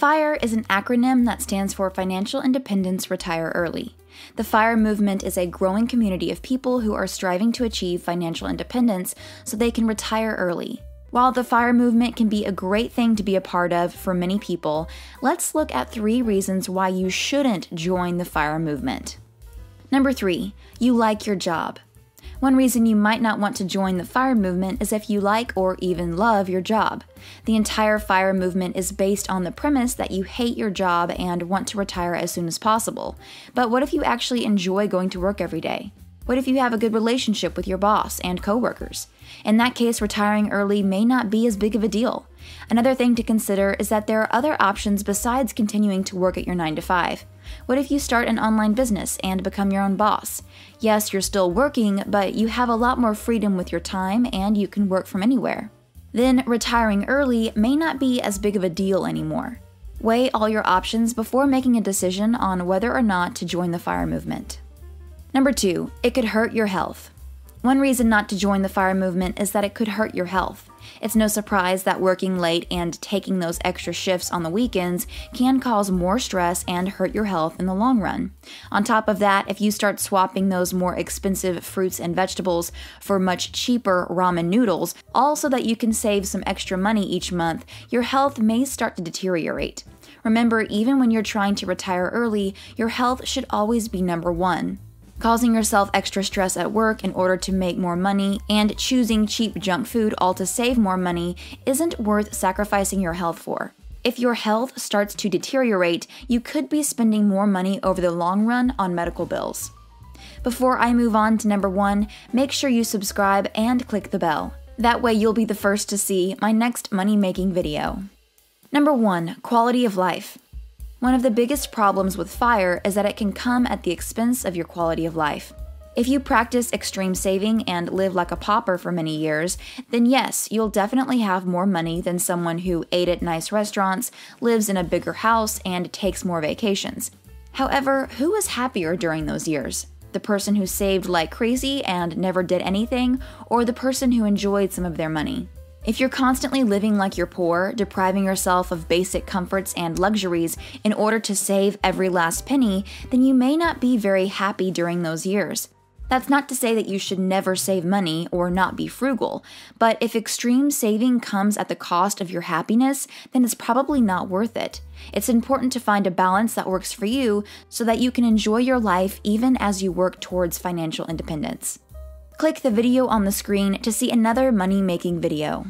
FIRE is an acronym that stands for Financial Independence Retire Early. The FIRE movement is a growing community of people who are striving to achieve financial independence so they can retire early. While the FIRE movement can be a great thing to be a part of for many people, let's look at three reasons why you shouldn't join the FIRE movement. Number three, you like your job. One reason you might not want to join the FIRE movement is if you like or even love your job. The entire FIRE movement is based on the premise that you hate your job and want to retire as soon as possible. But what if you actually enjoy going to work every day? What if you have a good relationship with your boss and coworkers? In that case, retiring early may not be as big of a deal. Another thing to consider is that there are other options besides continuing to work at your 9 to 5. What if you start an online business and become your own boss? Yes, you're still working, but you have a lot more freedom with your time and you can work from anywhere. Then, retiring early may not be as big of a deal anymore. Weigh all your options before making a decision on whether or not to join the FIRE movement. Number two, it could hurt your health. One reason not to join the FIRE movement is that it could hurt your health. It's no surprise that working late and taking those extra shifts on the weekends can cause more stress and hurt your health in the long run. On top of that, if you start swapping those more expensive fruits and vegetables for much cheaper ramen noodles, all so that you can save some extra money each month, your health may start to deteriorate. Remember, even when you're trying to retire early, your health should always be number one causing yourself extra stress at work in order to make more money, and choosing cheap junk food all to save more money isn't worth sacrificing your health for. If your health starts to deteriorate, you could be spending more money over the long run on medical bills. Before I move on to number one, make sure you subscribe and click the bell. That way, you'll be the first to see my next money making video. Number one, quality of life. One of the biggest problems with fire is that it can come at the expense of your quality of life. If you practice extreme saving and live like a pauper for many years, then yes, you'll definitely have more money than someone who ate at nice restaurants, lives in a bigger house, and takes more vacations. However, who was happier during those years? The person who saved like crazy and never did anything, or the person who enjoyed some of their money? If you're constantly living like you're poor, depriving yourself of basic comforts and luxuries in order to save every last penny, then you may not be very happy during those years. That's not to say that you should never save money or not be frugal, but if extreme saving comes at the cost of your happiness, then it's probably not worth it. It's important to find a balance that works for you so that you can enjoy your life even as you work towards financial independence. Click the video on the screen to see another money making video.